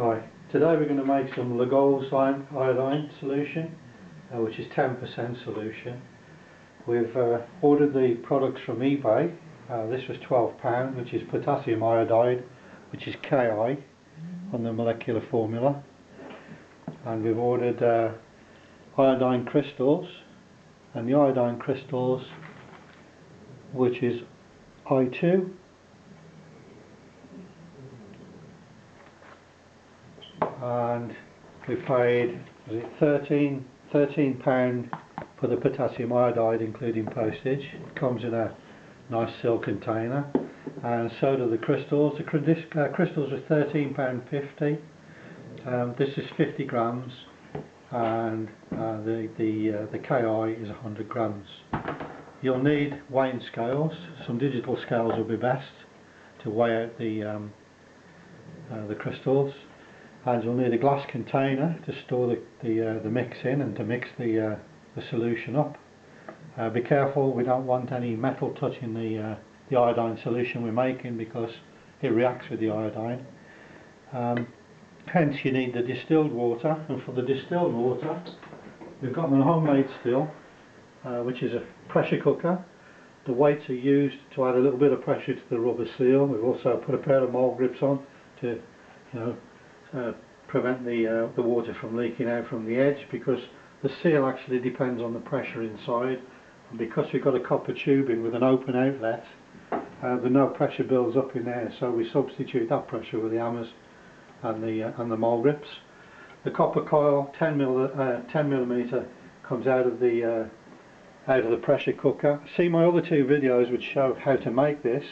Hi, today we're going to make some Lugol's iodine solution, uh, which is 10% solution. We've uh, ordered the products from eBay. Uh, this was £12, which is potassium iodide, which is KI on the molecular formula. And we've ordered uh, iodine crystals, and the iodine crystals, which is I2 and we paid was it 13 13 pound for the potassium iodide including postage. It comes in a nice seal container. And so do the crystals. The uh, crystals are 13 pound 50 um, this is 50 grams. And uh, the the uh, the KI is 100 grams. You'll need weighing scales. Some digital scales will be best to weigh out the um, uh, the crystals and you'll need a glass container to store the, the, uh, the mix in and to mix the, uh, the solution up. Uh, be careful, we don't want any metal touching the, uh, the iodine solution we're making because it reacts with the iodine. Um, hence you need the distilled water and for the distilled water we've got an homemade still uh, which is a pressure cooker. The weights are used to add a little bit of pressure to the rubber seal. We've also put a pair of mole grips on to you know uh, prevent the, uh, the water from leaking out from the edge because the seal actually depends on the pressure inside. And because we've got a copper tubing with an open outlet uh, the no pressure builds up in there. So we substitute that pressure with the hammers and the uh, and the mole grips the copper coil 10 mil uh, 10 millimeter comes out of the uh, out of the pressure cooker. See my other two videos which show how to make this.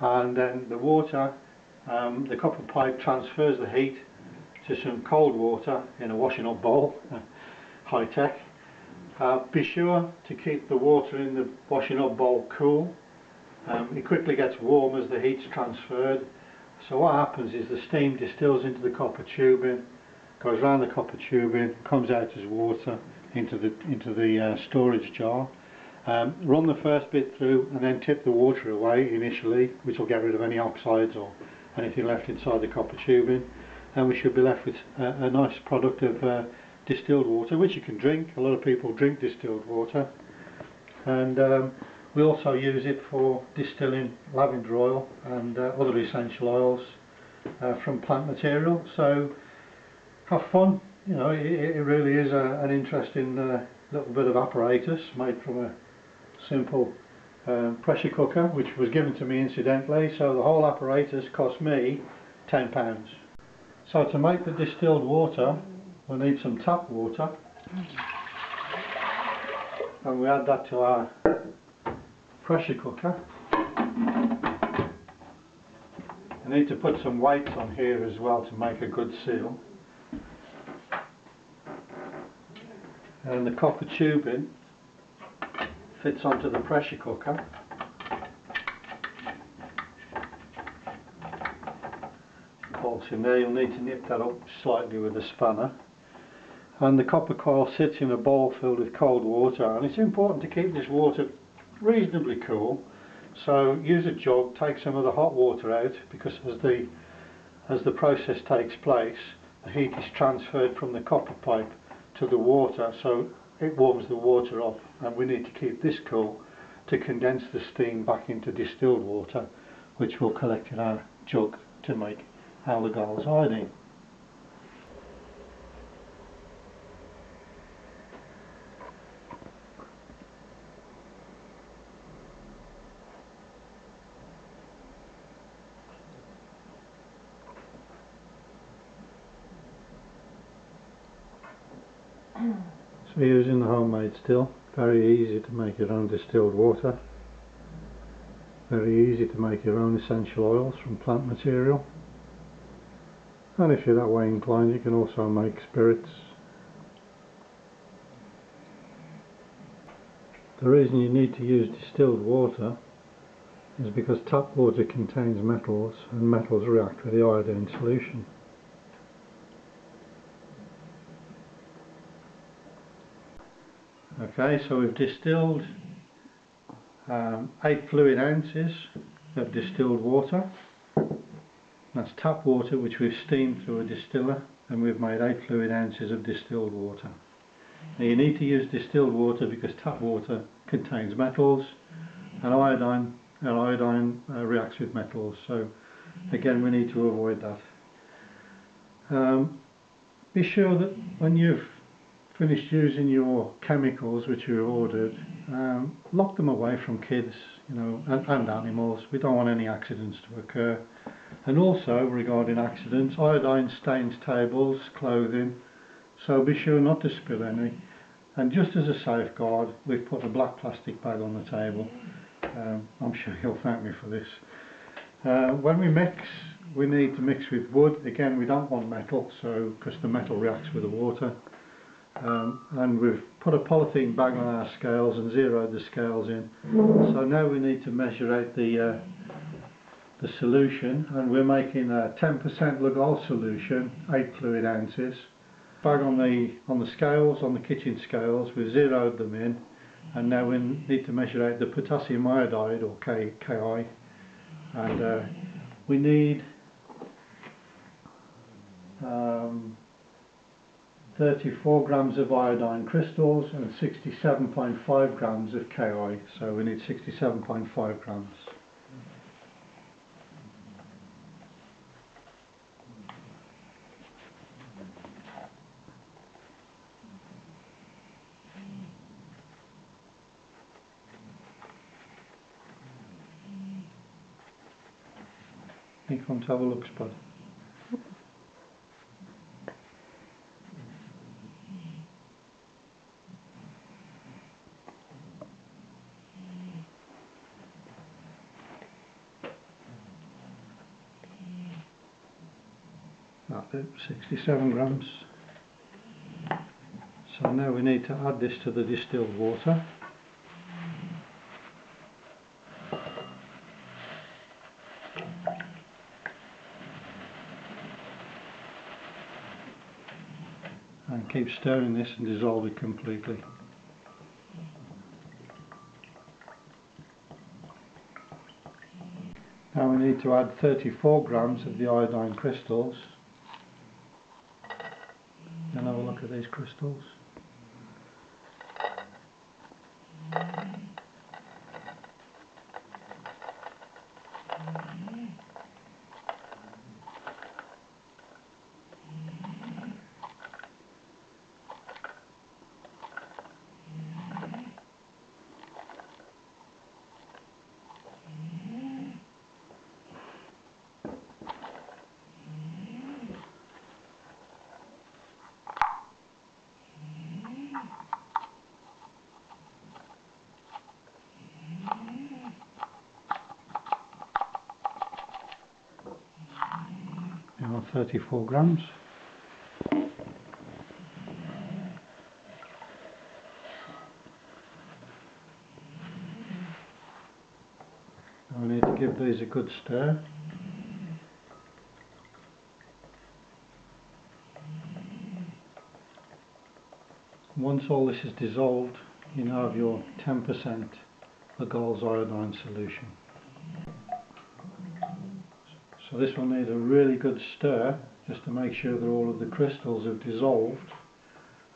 And then the water um, the copper pipe transfers the heat to some cold water in a washing up bowl, high tech. Uh, be sure to keep the water in the washing up bowl cool. Um, it quickly gets warm as the heat's transferred. So what happens is the steam distills into the copper tubing, goes around the copper tubing, comes out as water into the into the uh, storage jar. Um, run the first bit through and then tip the water away initially, which will get rid of any oxides or anything left inside the copper tubing and we should be left with a, a nice product of uh, distilled water which you can drink. A lot of people drink distilled water. And um, we also use it for distilling lavender oil and uh, other essential oils uh, from plant material. So have fun. You know it, it really is a, an interesting uh, little bit of apparatus made from a simple um, pressure cooker which was given to me incidentally so the whole apparatus cost me £10 so to make the distilled water we need some tap water. And we add that to our pressure cooker. I need to put some weights on here as well to make a good seal. And the copper tubing fits onto the pressure cooker. Bolts in there you'll need to nip that up slightly with a spanner. And the copper coil sits in a bowl filled with cold water and it's important to keep this water reasonably cool. So use a jug take some of the hot water out because as the as the process takes place the heat is transferred from the copper pipe to the water so it warms the water up and we need to keep this cool to condense the steam back into distilled water which we'll collect in our jug to make Lugol's iodine. So using the homemade still, very easy to make your own distilled water, very easy to make your own essential oils from plant material and if you're that way inclined you can also make spirits. The reason you need to use distilled water is because tap water contains metals and metals react with the iodine solution. Okay, so we've distilled um, 8 fluid ounces of distilled water That's tap water which we've steamed through a distiller and we've made 8 fluid ounces of distilled water. Now you need to use distilled water because tap water contains metals and iodine, and iodine uh, reacts with metals so again we need to avoid that. Um, be sure that when you've finished using your chemicals which you've ordered, um, lock them away from kids, you know, and, and animals. We don't want any accidents to occur. And also, regarding accidents, iodine stains tables, clothing, so be sure not to spill any. And just as a safeguard, we've put a black plastic bag on the table. Um, I'm sure you'll thank me for this. Uh, when we mix, we need to mix with wood. Again, we don't want metal, so because the metal reacts with the water um, and we've put a polythene bag on our scales and zeroed the scales in. So now we need to measure out the uh, the solution and we're making a 10% Lugol solution 8 fluid ounces. Bag on the on the scales on the kitchen scales we've zeroed them in and now we need to measure out the potassium iodide or K, KI. And uh, we need um, 34 grams of iodine crystals and 67.5 grams of KI, so we need 67.5 grams. Come to have a look, Spud. 67 grams. So now we need to add this to the distilled water. And keep stirring this and dissolve it completely. Now we need to add 34 grams of the iodine crystals and have a look at these crystals. Now 34 grams. I need to give these a good stir. Once all this is dissolved, you now have your 10% Lugol's iodine solution. So this will need a really good stir just to make sure that all of the crystals have dissolved.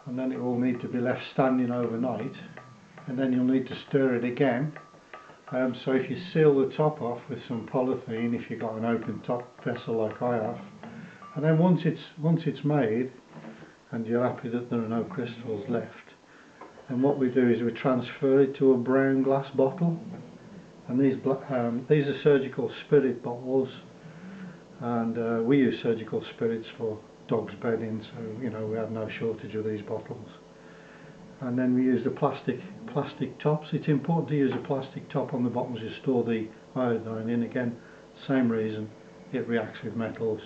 And then it will need to be left standing overnight. And then you'll need to stir it again. Um, so if you seal the top off with some polythene if you've got an open top vessel like I have and then once it's once it's made and you're happy that there are no crystals left then what we do is we transfer it to a brown glass bottle. And these um, these are surgical spirit bottles and uh, we use surgical spirits for dogs bedding so you know we have no shortage of these bottles. And then we use the plastic plastic tops. It's important to use a plastic top on the bottles you store the iodine in. Again same reason it reacts with metals.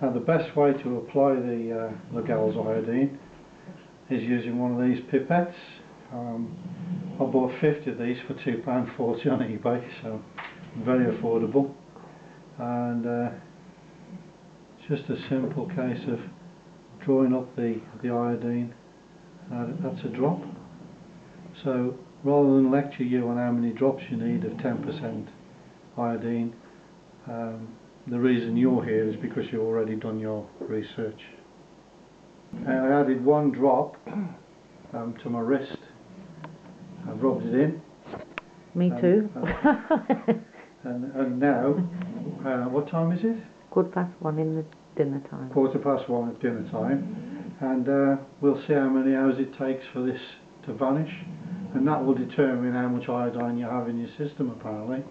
Now the best way to apply the uh, Lugol's iodine is using one of these pipettes. Um, I bought 50 of these for £2.40 on eBay so very affordable and uh, it's just a simple case of drawing up the, the iodine uh, that's a drop so rather than lecture you on how many drops you need of 10% iodine um, the reason you're here is because you've already done your research. And I added one drop um, to my wrist. I rubbed it in Me Um, too. and, and now, uh, what time is it? Quarter past one in the dinner time. Quarter past one at dinner time and uh, we'll see how many hours it takes for this to vanish and that will determine how much iodine you have in your system apparently.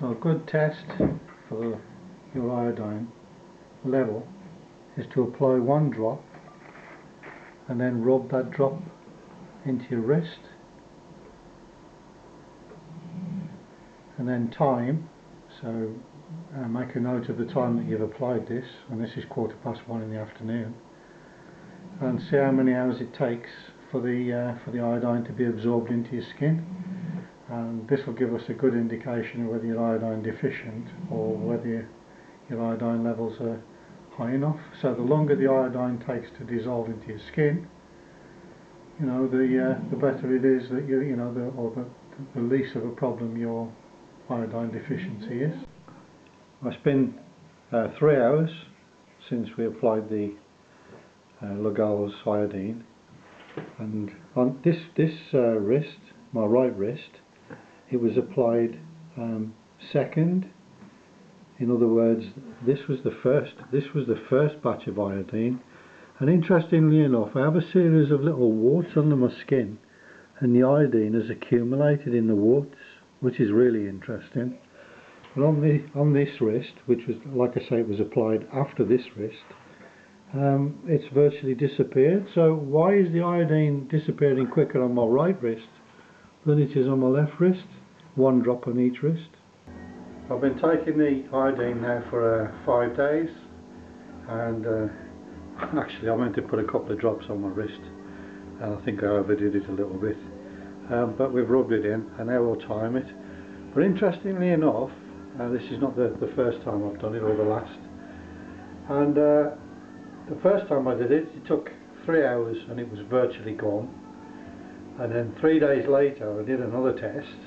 So a good test for your iodine level is to apply one drop and then rub that drop into your wrist. And then time. So uh, make a note of the time that you've applied this and this is quarter past one in the afternoon and see how many hours it takes for the uh, for the iodine to be absorbed into your skin. And this will give us a good indication of whether you're iodine deficient or whether your, your iodine levels are enough so the longer the iodine takes to dissolve into your skin you know the uh, the better it is that you you know the or the, the least of a problem your iodine deficiency is. It's been uh, three hours since we applied the uh, Lugol's iodine and on this this uh, wrist, my right wrist, it was applied um, second. In other words, this was the first this was the first batch of iodine and interestingly enough I have a series of little warts under my skin and the iodine has accumulated in the warts which is really interesting. And on the on this wrist, which was like I say, it was applied after this wrist, um, it's virtually disappeared. So why is the iodine disappearing quicker on my right wrist than it is on my left wrist? One drop on each wrist. I've been taking the iodine now for uh, five days, and uh, actually I meant to put a couple of drops on my wrist, and I think I overdid it a little bit um, but we've rubbed it in and now we'll time it. But interestingly enough uh, this is not the, the first time I've done it or the last and uh, the first time I did it it took three hours and it was virtually gone and then three days later I did another test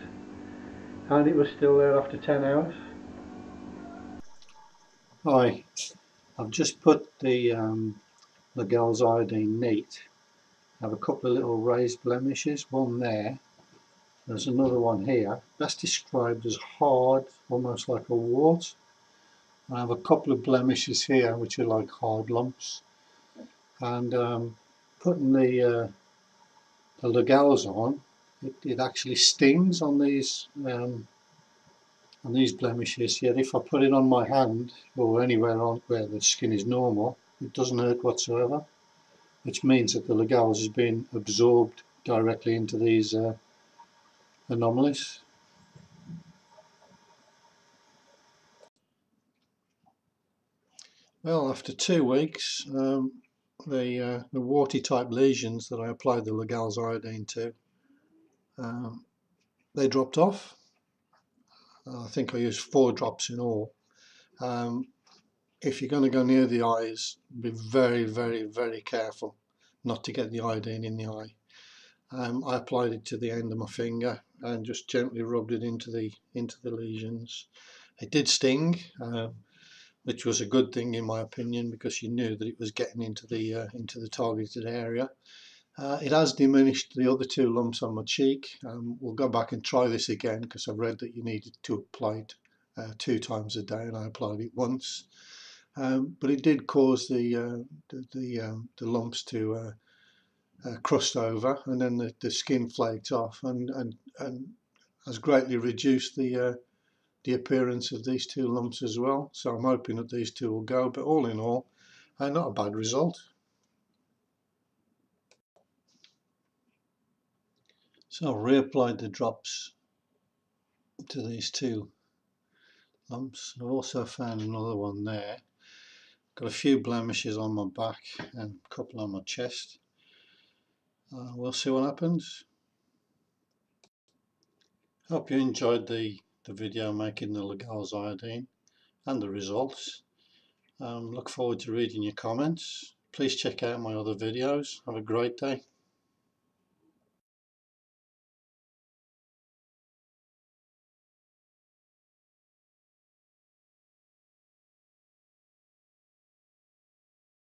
and it was still there after 10 hours. Hi. I've just put the um, iodine neat I have a couple of little raised blemishes, one there, there's another one here, that's described as hard, almost like a wart. I have a couple of blemishes here which are like hard lumps. And um, putting the, uh, the Lugol's on, it, it actually stings on these um, on these blemishes, yet if I put it on my hand or anywhere on where the skin is normal, it doesn't hurt whatsoever which means that the Lugol's has been absorbed directly into these uh, anomalies. Well, after two weeks, um, the, uh, the warty type lesions that I applied the Lugol's iodine to, um, they dropped off. I think I used four drops in all. Um, if you're going to go near the eyes, be very, very, very careful not to get the iodine in the eye. Um, I applied it to the end of my finger and just gently rubbed it into the into the lesions. It did sting, uh, which was a good thing in my opinion because you knew that it was getting into the uh, into the targeted area. Uh, it has diminished the other two lumps on my cheek. Um, we'll go back and try this again because I've read that you needed to apply it uh, two times a day and I applied it once. Um, but it did cause the uh, the the, um, the, lumps to uh, uh, crust over, and then the, the skin flaked off, and and and has greatly reduced the uh, the appearance of these two lumps as well. So I'm hoping that these two will go. But all in all, not a bad result. So I've reapplied the drops to these two lumps. I've also found another one there. Got a few blemishes on my back and a couple on my chest. Uh, we'll see what happens. Hope you enjoyed the, the video making the Lugol's iodine and the results. Um, look forward to reading your comments. Please check out my other videos. Have a great day.